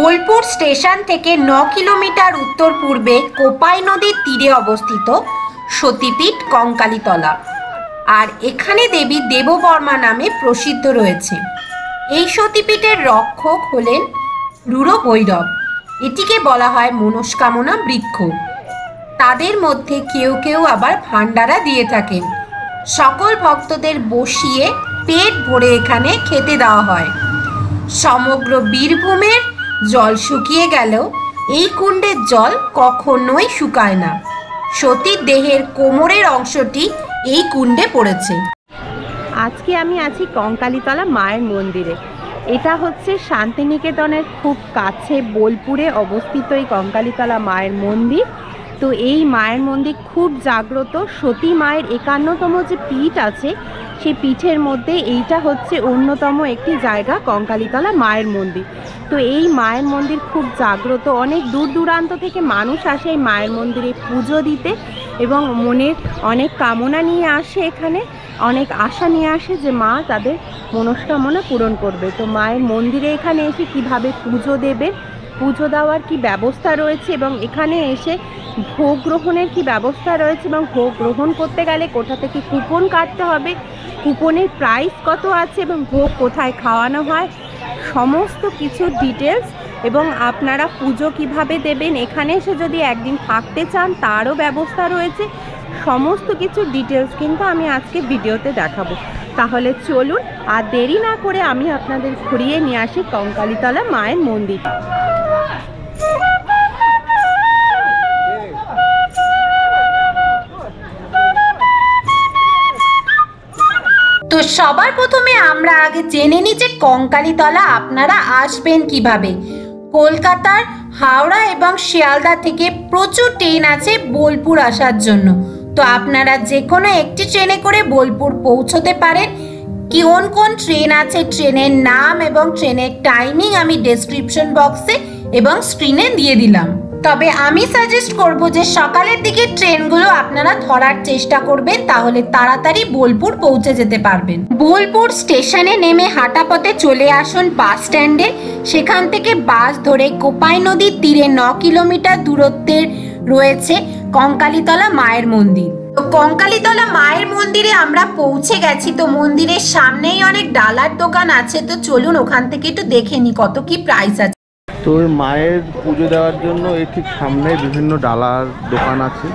Bolpur station থেকে ন kilometre উত্তর পূর্বে কোপাই নদীর তীরে অবস্থিত সতীপীঠ কঙ্কালীতলা। আর এখানে দেবী দেববর্মা নামে প্রসিদ্ধ রয়েছে। এই সতীপীঠের রক্ষক হলেন রুড়ো ভৈরব এটিকে বলা হয় মনস্কামনা বৃক্ষ। তাদের মধ্যে কেউ কেউ আবার ভান্ডারা দিয়ে থাকেন। সকল ভক্তদের বসিয়ে পেট ভরে এখানে খেতে দেওয়া হয়। সমগ্র বীরভূমের জল শুকিয়ে গেলেও এই কুণ্ডের জল কখনোই শুকায় না। সতীর দেহের কোমরের অংশটি এই কুণ্ডে পড়েছে। আজকে আমি আছি কঙ্কালীতলা মায়ের মন্দিরে। এটা হচ্ছে শান্তিনিকেতনের খুব কাছে বোলপুরে অবস্থিত এই কঙ্কালীতলা মায়ের মন্দির। তো এই মায়ের মন্দির খুব জাগ্রত। সতী মায়ের একান্নতম যে পীঠ আছে, সেই পিঠের মধ্যে এইটা হচ্ছে অন্যতম একটি জায়গা কঙ্কালীতলা মায়ের মন্দির। তো এই মায়ের মন্দির খুব জাগ্রত। অনেক দূর দূরান্ত থেকে মানুষ আসে এই মায়ের মন্দিরে পুজো দিতে এবং মনের অনেক কামনা নিয়ে আসে এখানে। অনেক আশা নিয়ে আসে যে মা তাদের মনস্কামনা পূরণ করবে। তো মায়ের মন্দিরে এখানে এসে কীভাবে পুজো দেবে, পুজো দেওয়ার কি ব্যবস্থা রয়েছে এবং এখানে এসে ভোগ গ্রহণের কি ব্যবস্থা রয়েছে এবং ভোগ গ্রহণ করতে গেলে কোথা থেকে কুপন কাটতে হবে? কুপনের প্রাইস কত আছে এবং ভোগ কোথায় খাওয়ানো হয়? সমস্ত কিছু ডিটেলস এবং আপনারা পুজো কীভাবে দেবেন? এখানে এসে যদি একদিন থাকতে চান, তারও ব্যবস্থা রয়েছে। সমস্ত কিছু ডিটেলস কিন্তু আমি আজকে ভিডিওতে দেখাবো। তাহলে চলুন, আর দেরি না করে আমি আপনাদের ঘুরিয়ে নিয়ে আসি কঙ্কালীতলা মায়ের মন্দির। সবার প্রথমে আমরা আগে জেনে নিই যে কঙ্কালীতলা আপনারা আসবেন কীভাবে। কলকাতার, হাওড়া এবং শিয়ালদা থেকে প্রচুর ট্রেন আছে বোলপুর আসার জন্য। তো আপনারা যে কোনো একটি ট্রেনে করে বোলপুর পৌঁছতে পারেন। কোন কোন ট্রেন আছে, ট্রেনের নাম এবং ট্রেনের টাইমিং আমি ডেসক্রিপশন বক্সে এবং স্ক্রিনে দিয়ে দিলাম। তবে আমি সাজেস্ট করব যে সকালের দিকে ট্রেনগুলো আপনারা ধরার চেষ্টা করবেন, তাহলে তাড়াতাড়ি বোলপুর পৌঁছে যেতে পারবেন। বোলপুর স্টেশনে নেমে হাঁটা পথে চলে আসুন বাস স্ট্যান্ডে। সেখান থেকে বাস ধরে কোপাই নদীর তীরে ন কিলোমিটার দূরত্বের রয়েছে কঙ্কালীতলা মায়ের মন্দির। তো কঙ্কালীতলা মায়ের মন্দিরে আমরা পৌঁছে গেছি, তো মন্দিরের সামনেই অনেক ডালার দোকান আছে, তো চলুন ওখান থেকে একটু দেখে নি কত কি প্রাইস আছে। তো মায়ের পুজো দেওয়ার জন্য এর ঠিক সামনে বিভিন্ন ডালার দোকান আছে।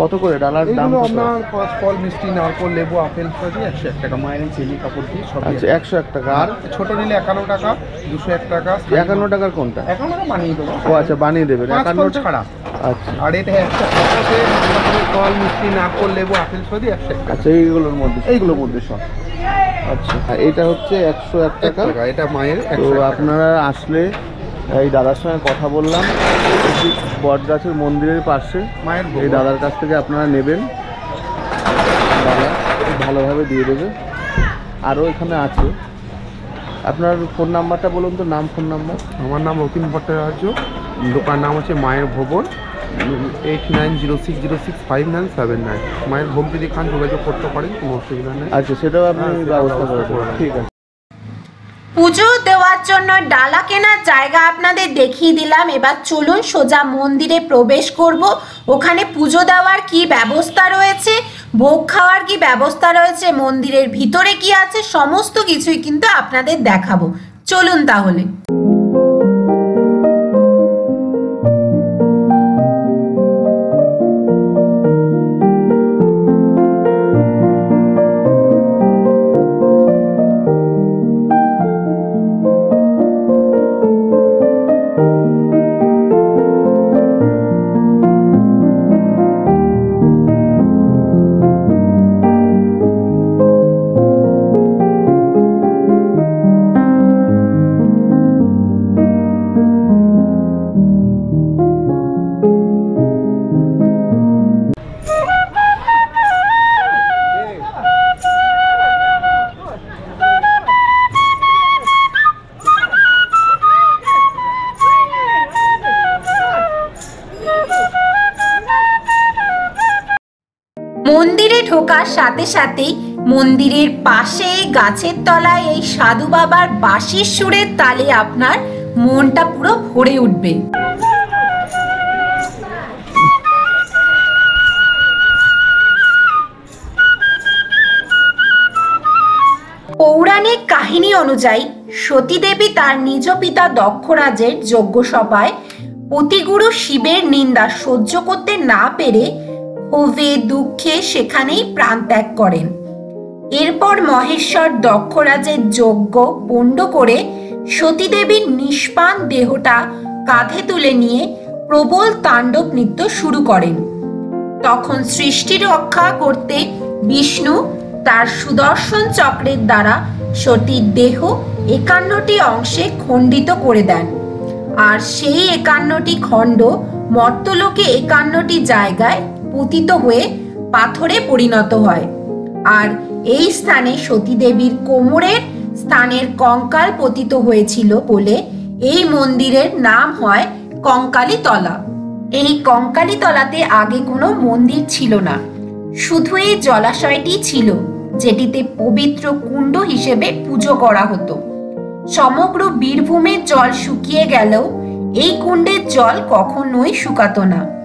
কত করে ডালার দাম কত? আপনার ফল মিষ্টি নারকল লেবু আপেল সবই একশো এক টাকা। মায়ের চিনি কাপড় দিয়ে সব আচ্ছা একশো এক টাকা। আর ছোট নিলে একান্ন টাকা দুশো এক টাকা একান্ন টাকার কোনটা? একান্ন টাকা বানিয়ে দেবো। ও আচ্ছা বানিয়ে দেবেন। একান্ন ছাড়া। আচ্ছা। আর এটা একশো ফল মিষ্টি নারকল লেবু আপেল সবই একশো আচ্ছা এইগুলোর মধ্যে এইগুলোর মধ্যে সব। আচ্ছা আর এটা হচ্ছে একশো এক টাকা। এটা মায়ের তো। আপনারা আসলে এই দাদার সঙ্গে কথা বললাম। বটগাছের মন্দিরের পাশে। মায়ের এই দাদার কাছ থেকে আপনারা নেবেন। দাদা খুব ভালোভাবে দিয়ে দেবে। আরও এখানে আছে। আপনার ফোন নাম্বারটা বলুন তো নাম ফোন নাম্বার। আমার নাম অতীন ভট্টাচার্য। দোকান নাম হচ্ছে মায়ের ভবন। Eight nine zero six zero six five nine seven nine. মায়ের ভোগ যদি খান যোগাযোগ করতে পারেন কোনো অসুবিধা নেই। আচ্ছা সেটাও আপনি হ্যাঁ, ব্যবস্থা করে। ঠিক আছে। পুজো দেওয়ার জন্য ডালা কেনার জায়গা আপনাদের দেখিয়ে দিলাম। এবার চলুন সোজা মন্দিরে প্রবেশ করব। ওখানে পুজো দেওয়ার কি ব্যবস্থা রয়েছে? ভোগ খাওয়ার কি ব্যবস্থা রয়েছে? মন্দিরের ভিতরে কি আছে? সমস্ত কিছুই কিন্তু আপনাদের দেখাবো। চলুন তাহলে। ঢোকার সাথে সাথেই মন্দিরের পাশে, গাছের তলায় এই সাধু বাবার বাঁশির সুরের তালে আপনার মনটা পুরো ভরে উঠবে। পৌরাণিক কাহিনী অনুযায়ী সতীদেবী তার নিজ পিতা দক্ষরাজের যজ্ঞসভায় পতিগুরু শিবের নিন্দা সহ্য করতে না পেরে ক্ষোভে দুঃখে সেখানেই প্রাণ ত্যাগ করেন। এরপর মহেশ্বর দক্ষরাজের যজ্ঞ পণ্ড করে সতীদেবীর নিষ্পান দেহটা কাঁধে তুলে নিয়ে প্রবল তাণ্ডব নৃত্য শুরু করেন। তখন সৃষ্টি রক্ষা করতে বিষ্ণু তার সুদর্শন চক্রের দ্বারা সতীর দেহ একান্নটি অংশে খণ্ডিত করে দেন। আর সেই একান্নটি খণ্ড মর্তলোকে একান্নটি জায়গায় পতিত হয়ে পাথরে পরিণত হয়। আর এই স্থানে সতীদেবীর কোমরের স্থানের কঙ্কাল পতিত হয়েছিল বলে এই মন্দিরের নাম হয় কঙ্কালী তলা এই কঙ্কালী তলাতে আগে কোনো মন্দির ছিল না। শুধু এই জলাশয়টি ছিল, যেটিতে পবিত্র কুণ্ড হিসেবে পুজো করা হতো। সমগ্র বীরভূমের জল শুকিয়ে গেলেও এই কুণ্ডের জল কখনোই শুকাতো না।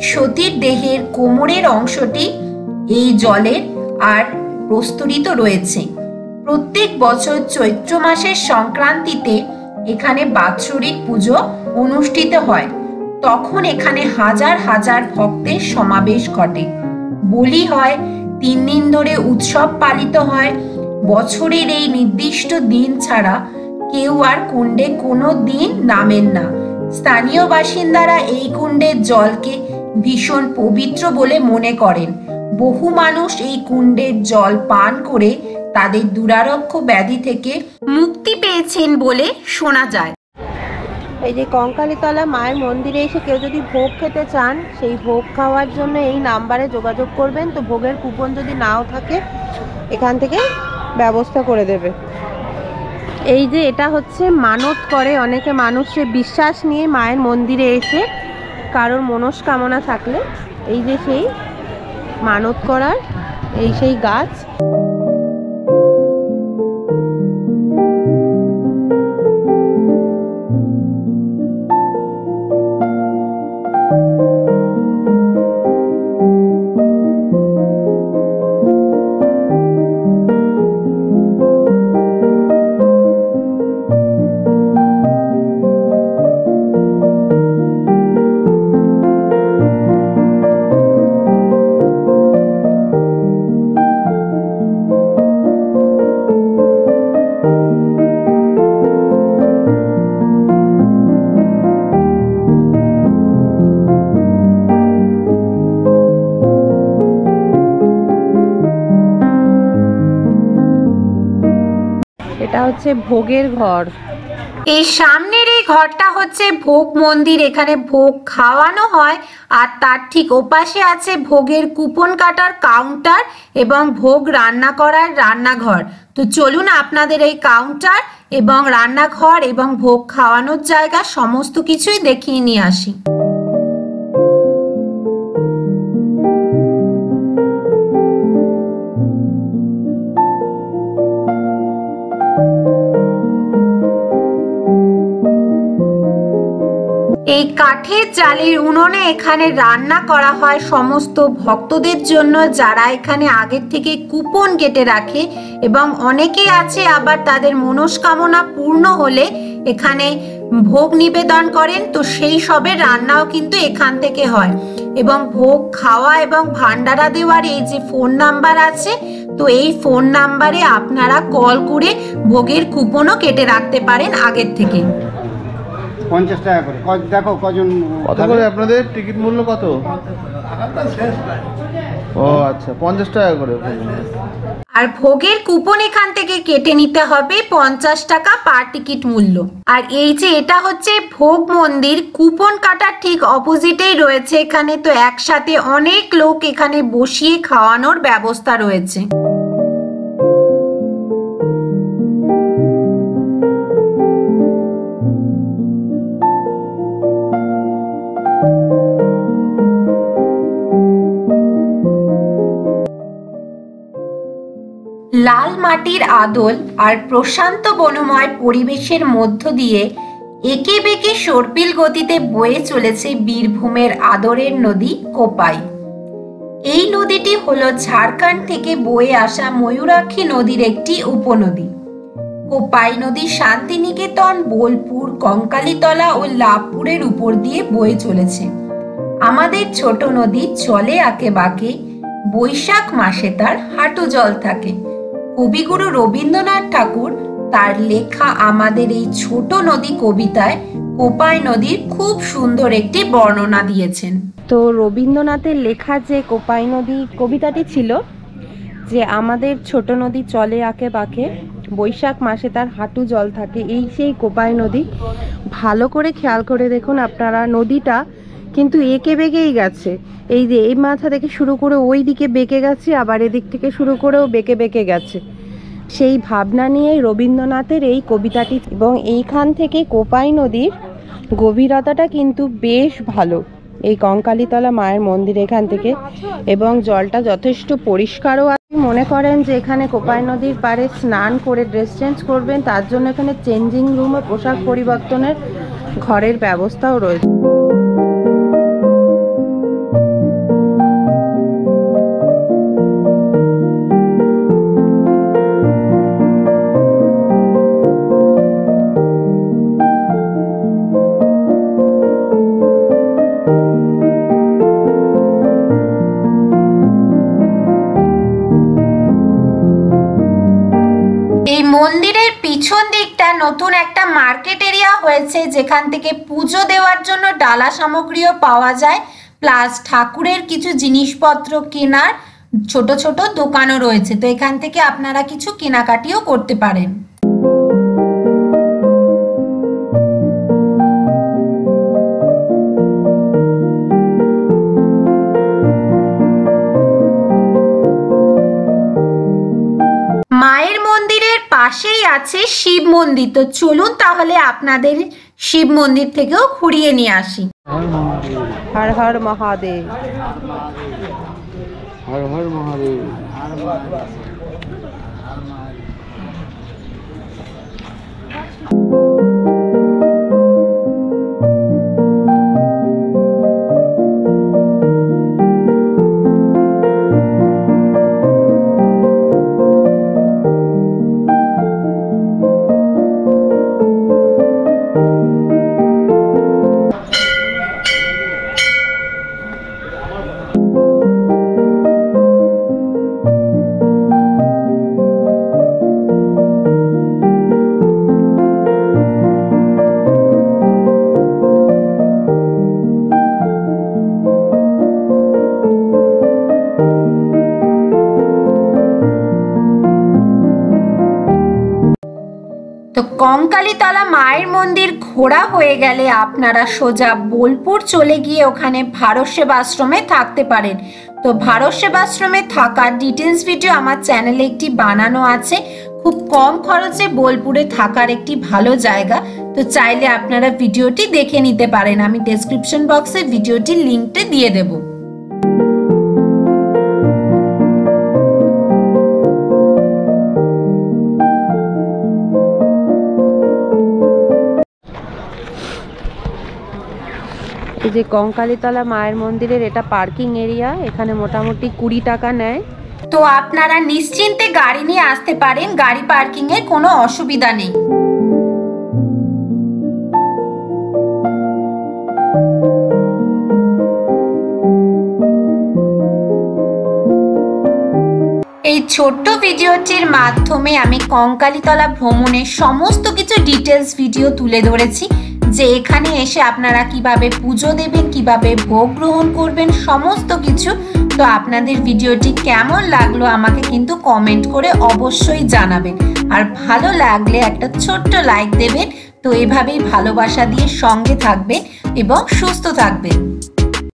সতীর দেহের কোমরের অংশটি এই জলের আর প্রস্তুরিত রয়েছে। প্রত্যেক বছর চৈত্র মাসের সংক্রান্তিতে এখানে বাৎসরিক পুজো অনুষ্ঠিত হয়। তখন এখানে হাজার হাজার ভক্তের সমাবেশ ঘটে। বলি হয়, তিন দিন ধরে উৎসব পালিত হয়। বছরের এই নির্দিষ্ট দিন ছাড়া কেউ আর কুণ্ডে কোনো দিন নামেন না। স্থানীয় বাসিন্দারা এই কুণ্ডের জলকে ভীষণ পবিত্র বলে মনে করেন। বহু মানুষ এই কুণ্ডের জল পান করে তাদের দুরারোগ্য ব্যাধি থেকে মুক্তি পেয়েছেন বলে শোনা যায়। এই যে কঙ্কালীতলা মায়ের মন্দিরে এসে কেউ যদি ভোগ খেতে চান, সেই ভোগ খাওয়ার জন্য এই নাম্বারে যোগাযোগ করবেন। তো ভোগের কুপন যদি নাও থাকে, এখান থেকে ব্যবস্থা করে দেবে। এই যে এটা হচ্ছে মানত করে। অনেকে মানুষের বিশ্বাস নিয়ে মায়ের মন্দিরে এসে কারোর মনস্কামনা থাকলে এই যে সেই মানত করার এই সেই গাছ। হচ্ছে ভোগের ঘর। এই সামনের এই ঘরটা হচ্ছে ভোগ মন্দির। এখানে ভোগ খাওয়ানো হয় আর তার ঠিক ওপাশে আছে ভোগের কুপন কাটার কাউন্টার এবং ভোগ রান্না করার রান্নাঘর। তো চলুন আপনাদের এই কাউন্টার এবং রান্নাঘর এবং ভোগ খাওয়ানোর জায়গা সমস্ত কিছুই দেখিয়ে নিয়ে আসি। কাঠের জালের উনুনে এখানে রান্না করা হয় সমস্ত ভক্তদের জন্য, যারা এখানে আগের থেকে কুপন কেটে রাখে এবং অনেকে আছে আবার তাদের মনস্কামনা পূর্ণ হলে এখানে ভোগ নিবেদন করেন। তো সেই সবের রান্নাও কিন্তু এখান থেকে হয়। এবং ভোগ খাওয়া এবং ভান্ডারা দেওয়ার এই যে ফোন নাম্বার আছে, তো এই ফোন নাম্বারে আপনারা কল করে ভোগের কুপনও কেটে রাখতে পারেন আগের থেকে। পঞ্চাশ টাকা করে। ক- দেখো কজন কত খাবে? করে আপনাদের? টিকিট মূল্য কত? ও আচ্ছা পঞ্চাশ টাকা করে। আর ভোগের কুপন এখান থেকে কেটে নিতে হবে পঞ্চাশ টাকা পার টিকিট মূল্য। আর এই যে এটা হচ্ছে ভোগ মন্দির কুপন কাটার ঠিক অপোজিটেই রয়েছে এখানে। তো একসাথে অনেক লোক এখানে বসিয়ে খাওয়ানোর ব্যবস্থা রয়েছে। লাল মাটির আদল আর প্রশান্ত বনময় পরিবেশের মধ্য দিয়ে একে বেঁকে সর্পিল গতিতে বয়ে চলেছে বীরভূমের আদরের নদী কোপাই। এই নদীটি হল ঝাড়খণ্ড থেকে বয়ে আসা ময়ূরাক্ষী নদীর একটি উপনদী। কোপাই নদী শান্তিনিকেতন, বোলপুর, কঙ্কালীতলা ও লাভপুরের উপর দিয়ে বয়ে চলেছে। আমাদের ছোট নদী চলে আঁকে বাঁকে, বৈশাখ মাসে তার হাঁটু জল থাকে। কবিগুরু রবীন্দ্রনাথ ঠাকুর তার লেখা আমাদের এই ছোট নদী কবিতায় কোপাই নদীর খুব সুন্দর একটি বর্ণনা দিয়েছেন। তো রবীন্দ্রনাথের লেখা যে কোপাই নদী কবিতাটি ছিল, যে আমাদের ছোট নদী চলে আঁকে বাঁকে, বৈশাখ মাসে তার হাঁটু জল থাকে, এই সেই কোপাই নদী। ভালো করে খেয়াল করে দেখুন আপনারা নদীটা কিন্তু এঁকে বেঁকেই গেছে। এই যে, এই মাথা থেকে শুরু করে ওই দিকে বেঁকে গেছে, আবার এদিক থেকে শুরু করেও বেঁকে বেঁকে গেছে। সেই ভাবনা নিয়েই রবীন্দ্রনাথের এই কবিতাটি এবং এইখান থেকে কোপাই নদীর গভীরতাটা কিন্তু বেশ ভালো। এই কঙ্কালীতলা মায়ের মন্দির এখান থেকে এবং জলটা যথেষ্ট পরিষ্কারও আছে। মনে করেন যে এখানে কোপাই নদীর পাড়ে স্নান করে ড্রেস চেঞ্জ করবেন, তার জন্য এখানে চেঞ্জিং রুম ও পোশাক পরিবর্তনের ঘরের ব্যবস্থাও রয়েছে। নতুন একটা মার্কেট এরিয়া হয়েছে যেখান থেকে পুজো দেওয়ার জন্য ডালা সামগ্রীও পাওয়া যায়, প্লাস ঠাকুরের কিছু জিনিসপত্র কেনার ছোট ছোট দোকানও রয়েছে। তো এখান থেকে আপনারা কিছু কেনাকাটিও করতে পারেন। পাশেই আছে শিব মন্দির। তো চলুন তাহলে আপনাদের শিব মন্দির থেকেও ঘুরিয়ে নিয়ে আসি। হর হর মহাদেব। হর হর মহাদেব। তো কঙ্কালীতলা মায়ের মন্দির ঘোরা হয়ে গেলে আপনারা সোজা বোলপুর চলে গিয়ে ওখানে ভারত সেবাশ্রমে থাকতে পারেন। তো ভারত সেবাশ্রমে থাকার ডিটেলস ভিডিও আমার চ্যানেলে একটি বানানো আছে। খুব কম খরচে বোলপুরে থাকার একটি ভালো জায়গা। তো চাইলে আপনারা ভিডিওটি দেখে নিতে পারেন। আমি ডেসক্রিপশন বক্সে ভিডিওটির লিঙ্কটা দিয়ে দেবো। যে কঙ্কালীতলা মায়ের মন্দিরের এটা পার্কিং এরিয়া, এখানে মোটামুটি কুড়ি টাকা নেয়। তো আপনারা নিশ্চিন্তে গাড়ি নিয়ে আসতে পারেন, গাড়ি পার্কিং এর কোনো অসুবিধা নেই। এই ছোট্ট ভিডিওটির মাধ্যমে আমি কঙ্কালীতলা ভ্রমণের সমস্ত কিছু ডিটেলস ভিডিও তুলে ধরেছি। যে এখানে এসে আপনারা কীভাবে পুজো দেবেন, কীভাবে ভোগ গ্রহণ করবেন, সমস্ত কিছু, তো আপনাদের ভিডিওটি কেমন লাগল আমাকে কিন্তু কমেন্ট করে অবশ্যই জানাবেন। আর ভালো লাগলে একটা ছোট্ট লাইক দেবেন, তো এভাবেই ভালোবাসা দিয়ে সঙ্গে থাকবেন এবং সুস্থ থাকবেন।